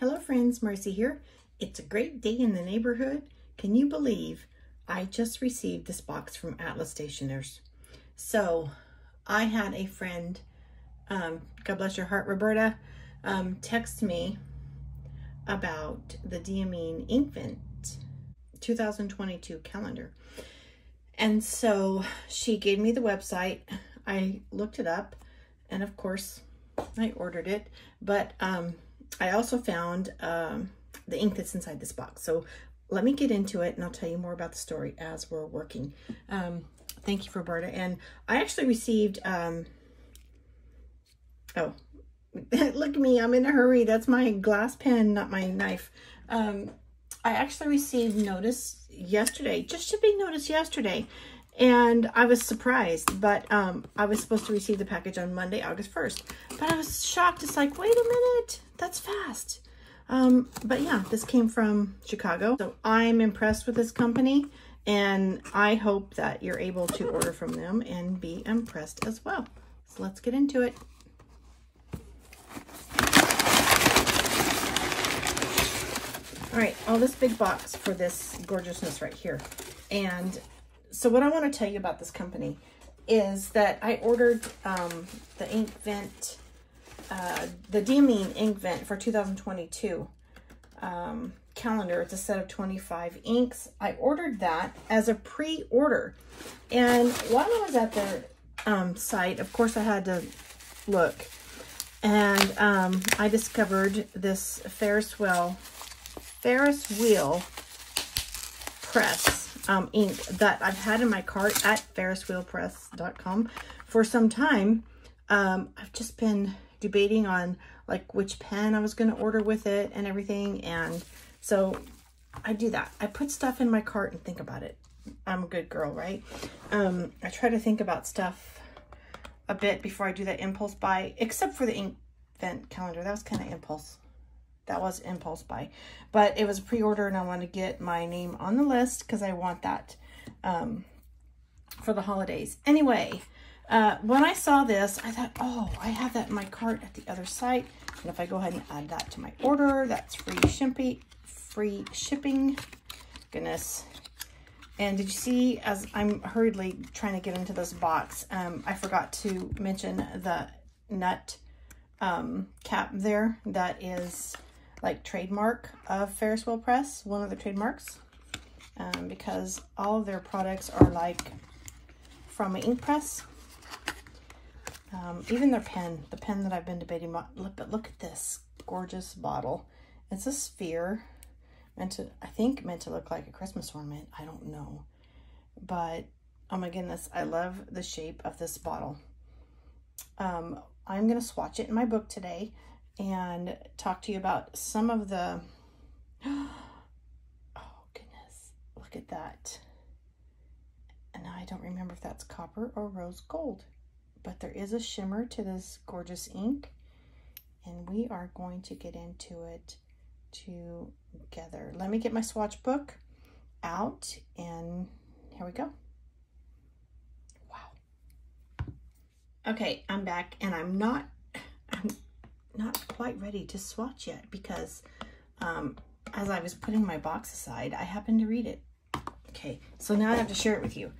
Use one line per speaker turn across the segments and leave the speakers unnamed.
Hello friends, Marcy here. It's a great day in the neighborhood. Can you believe I just received this box from Atlas Stationers? So I had a friend, um, God bless your heart, Roberta, um, text me about the Diamine Inkvent 2022 calendar. And so she gave me the website. I looked it up and of course I ordered it, but um, I also found um, the ink that's inside this box. So let me get into it and I'll tell you more about the story as we're working. Um, thank you, Roberta. And I actually received, um, oh, look at me, I'm in a hurry. That's my glass pen, not my knife. Um, I actually received notice yesterday, just shipping notice yesterday. And I was surprised, but um, I was supposed to receive the package on Monday, August 1st. But I was shocked. It's like, wait a minute, that's fast. Um, but yeah, this came from Chicago. So I'm impressed with this company and I hope that you're able to order from them and be impressed as well. So let's get into it. All right, all this big box for this gorgeousness right here. And so what I want to tell you about this company is that I ordered um, the Inkvent uh, the Diamine Inkvent for 2022 um, calendar. It's a set of 25 inks. I ordered that as a pre-order. And while I was at their um, site, of course, I had to look. And um, I discovered this Ferris wheel, Ferris wheel press um, ink that I've had in my cart at ferriswheelpress.com for some time. Um, I've just been debating on like which pen I was going to order with it and everything. And so I do that. I put stuff in my cart and think about it. I'm a good girl, right? Um, I try to think about stuff a bit before I do that impulse buy, except for the ink vent calendar. That was kind of impulse. That was impulse buy. But it was a pre-order and I want to get my name on the list because I want that um, for the holidays. Anyway, uh, when I saw this, I thought, oh, I have that in my cart at the other site. And if I go ahead and add that to my order, that's free shipping. Free shipping. Goodness. And did you see, as I'm hurriedly trying to get into this box, um, I forgot to mention the nut um, cap there. That is like trademark of Ferris Wheel Press, one of the trademarks. Um, because all of their products are like from an ink press um, even their pen, the pen that I've been debating look, but look at this gorgeous bottle. It's a sphere, meant to, I think meant to look like a Christmas ornament. I don't know. But, oh my goodness, I love the shape of this bottle. Um, I'm going to swatch it in my book today and talk to you about some of the, oh goodness, look at that. And I don't remember if that's copper or rose gold but there is a shimmer to this gorgeous ink and we are going to get into it together. Let me get my swatch book out and here we go. Wow. Okay, I'm back and I'm not, not quite ready to swatch yet because um, as I was putting my box aside, I happened to read it. Okay, so now I have to share it with you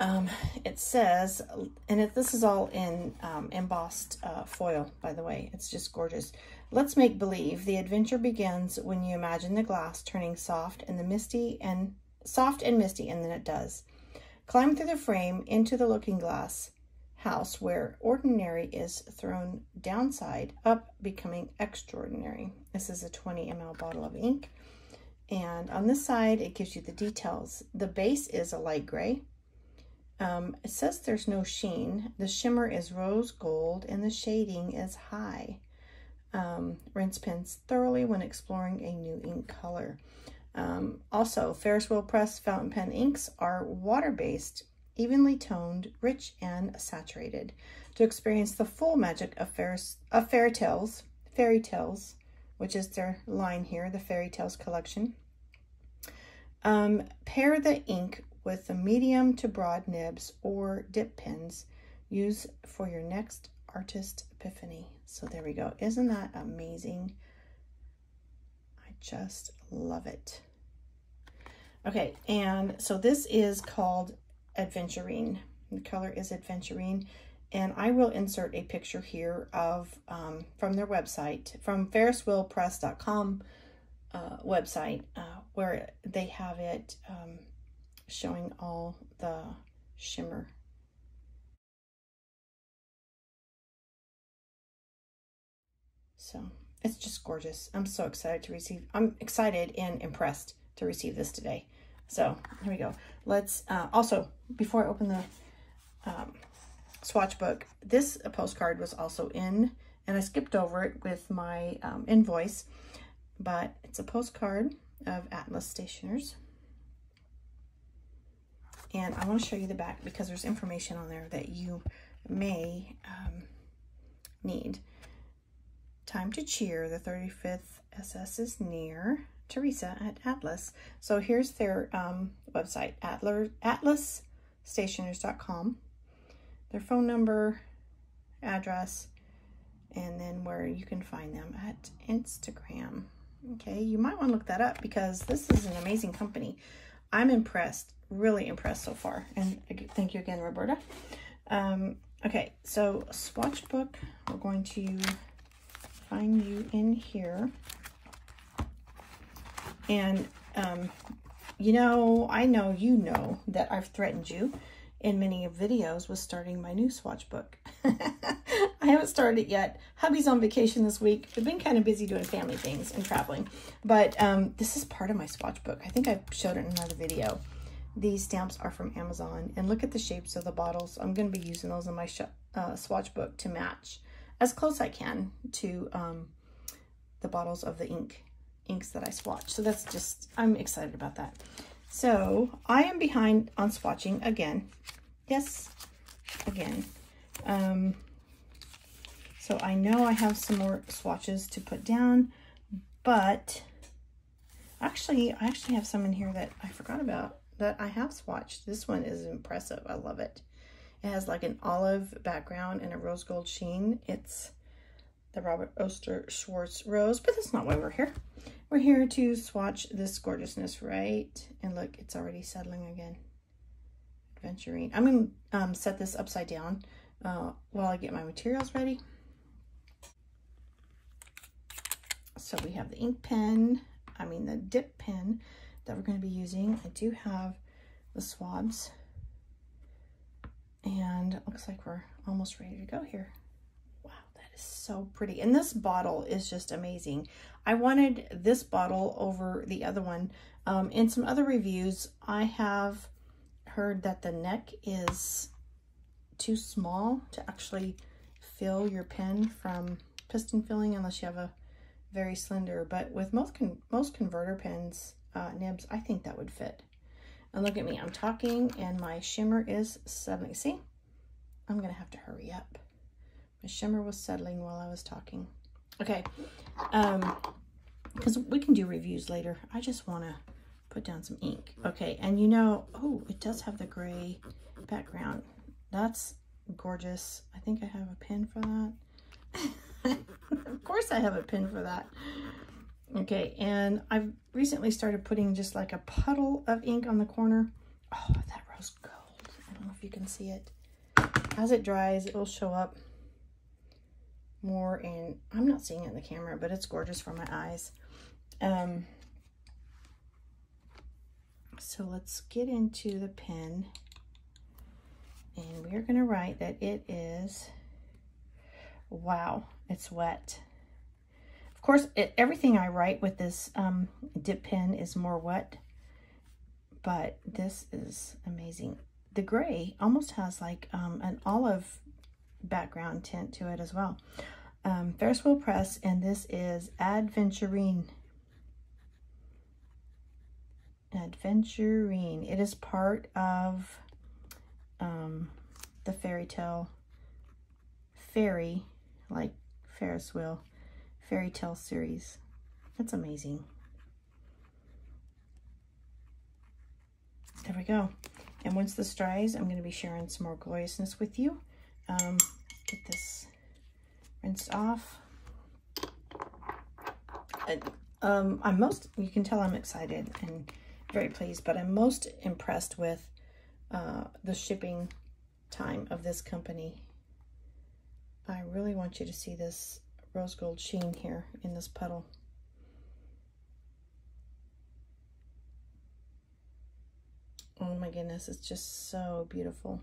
um, it says, and it, this is all in um, embossed uh, foil, by the way. It's just gorgeous. Let's make believe. The adventure begins when you imagine the glass turning soft and the misty and soft and misty, and then it does. Climb through the frame into the looking glass house where ordinary is thrown downside up, becoming extraordinary. This is a 20 ml bottle of ink. And on this side, it gives you the details. The base is a light gray. Um, it says there's no sheen. The shimmer is rose gold and the shading is high. Um, rinse pens thoroughly when exploring a new ink color. Um, also, Ferris Wheel Press fountain pen inks are water-based, evenly toned, rich, and saturated. To experience the full magic of, Ferris, of FerriTales, Fairy Tales, which is their line here, the FerriTales collection. Um, pair the ink with the medium to broad nibs or dip pens Use for your next artist epiphany. So there we go. Isn't that amazing? I just love it. Okay, and so this is called Adventurine. The color is Adventurine. And I will insert a picture here of um, from their website, from ferriswheelpress.com uh, website, uh, where they have it um, showing all the shimmer. So it's just gorgeous. I'm so excited to receive, I'm excited and impressed to receive this today. So here we go. Let's uh, also, before I open the um, swatch book, this postcard was also in, and I skipped over it with my um, invoice, but it's a postcard of Atlas Stationers. And I want to show you the back because there's information on there that you may um, need. Time to cheer. The 35th SS is near. Teresa at Atlas. So here's their um, website, Atlas, atlasstationers.com, their phone number, address, and then where you can find them at Instagram. Okay, you might want to look that up because this is an amazing company. I'm impressed, really impressed so far. And thank you again, Roberta. Um, okay, so swatch book, we're going to find you in here. And, um, you know, I know you know that I've threatened you in many of videos with starting my new swatch book. I haven't started it yet. Hubby's on vacation this week. I've been kind of busy doing family things and traveling. But um, this is part of my swatch book. I think I showed it in another video. These stamps are from Amazon. And look at the shapes of the bottles. I'm going to be using those in my uh, swatch book to match as close I can to um, the bottles of the ink inks that I swatch. So that's just, I'm excited about that. So I am behind on swatching again. Yes, again. Um, so I know I have some more swatches to put down, but actually, I actually have some in here that I forgot about that I have swatched. This one is impressive. I love it. It has like an olive background and a rose gold sheen. It's the Robert Oster Schwartz Rose, but that's not why we're here. We're here to swatch this gorgeousness, right? And look, it's already settling again. Adventurine. I'm going to um, set this upside down uh, while I get my materials ready. So we have the ink pen, I mean the dip pen that we're going to be using. I do have the swabs. And it looks like we're almost ready to go here so pretty. And this bottle is just amazing. I wanted this bottle over the other one. Um, in some other reviews, I have heard that the neck is too small to actually fill your pen from piston filling unless you have a very slender. But with most, con most converter pens, uh, nibs, I think that would fit. And look at me, I'm talking and my shimmer is suddenly, see? I'm gonna have to hurry up. My shimmer was settling while I was talking. Okay, um, because we can do reviews later. I just want to put down some ink. Okay, and you know, oh, it does have the gray background. That's gorgeous. I think I have a pin for that. of course I have a pin for that. Okay, and I've recently started putting just like a puddle of ink on the corner. Oh, that rose gold. I don't know if you can see it. As it dries, it will show up more and I'm not seeing it in the camera, but it's gorgeous for my eyes. Um, so let's get into the pen and we're going to write that it is, wow, it's wet. Of course, it, everything I write with this um, dip pen is more wet, but this is amazing. The gray almost has like um, an olive background tint to it as well. Um, Ferris Wheel Press, and this is Adventurine. Adventurine. It is part of um, the fairy tale fairy, like Ferris wheel, fairy tale series. That's amazing. There we go. And once this dries, I'm going to be sharing some more gloriousness with you. Um, get this rinsed off. um, I'm most, you can tell I'm excited and very pleased, but I'm most impressed with uh, the shipping time of this company. I really want you to see this rose gold sheen here in this puddle. Oh my goodness, it's just so beautiful.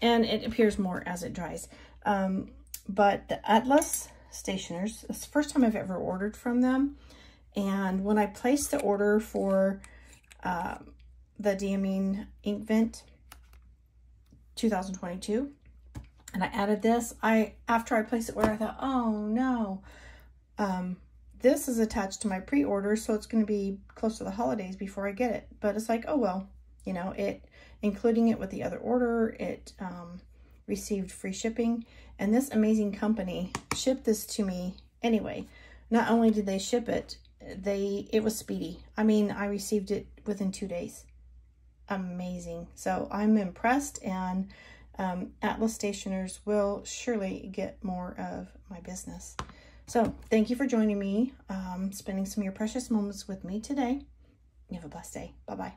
And it appears more as it dries. Um, but the Atlas Stationers, it's the first time I've ever ordered from them. And when I placed the order for uh, the Diamine Inkvent 2022, and I added this, I after I placed it where I thought, oh no, um, this is attached to my pre-order, so it's going to be close to the holidays before I get it. But it's like, oh well, you know, it, including it with the other order, it um, received free shipping. And this amazing company shipped this to me anyway. Not only did they ship it, they it was speedy. I mean, I received it within two days. Amazing. So I'm impressed and um, Atlas Stationers will surely get more of my business. So thank you for joining me, um, spending some of your precious moments with me today. You have a blessed day. Bye-bye.